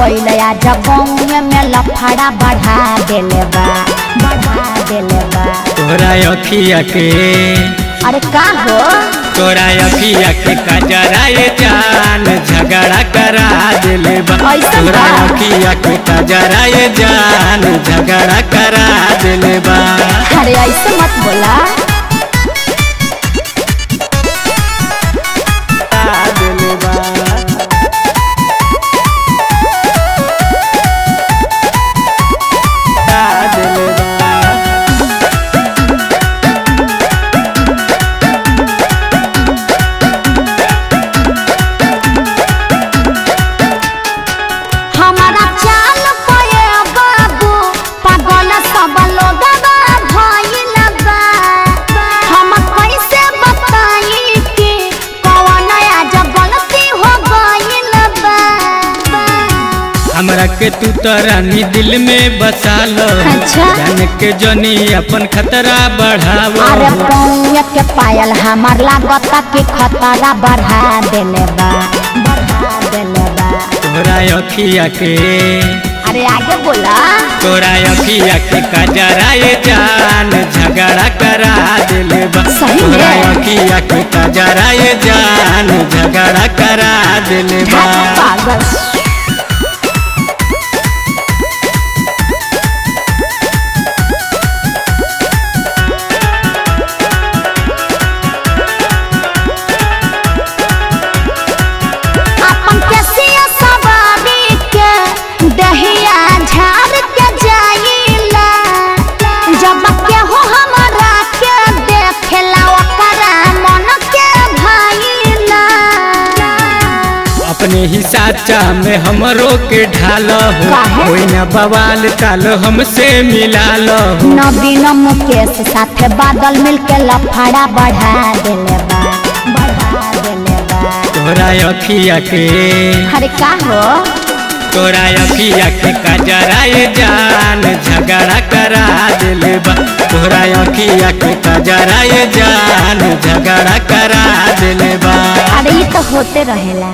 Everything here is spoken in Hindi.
आ जगह में लफड़ा बढ़ा देले बा बढ़ा देले बा। तोरा अखिया के। अरे का हो? तोरा अखिया के कजरा ये जान झगड़ा करा दिले बा। तोरा अखिया के कजरा ये जान झगड़ा करा दिले बा। अरे ऐसे मत बोला। हमरा के तू तो रानी दिल में बसा लो। अच्छा। जान के जनी अपन खतरा बढ़ावो। अरे पौया के पायल हमार लागता कि खतरा बढ़ा देले बा बढ़ा देले बा। तोरा अखिया के अरे आगे बोला। तोरा अखिया के कजरा ये जान झगड़ा करा दिले बा। तोरा अखिया के कजरा ये जान झगड़ा करा दिले बा। अपने ही साचा में हमरो के ढाल। हो न बवाल ताल हमसे मिला लो मुकेश साथे बादल मिलके लफड़ा बढ़ा देले बा बढ़ा देले बा। तोरा अखिया के अरे का हो? तोरा अखिया के कजरा ये जान झगड़ा करा दिले बा। तोरा अखिया के कजरा ये जान झगड़ा करा दिले बा। अरे ये तो होते रहेला।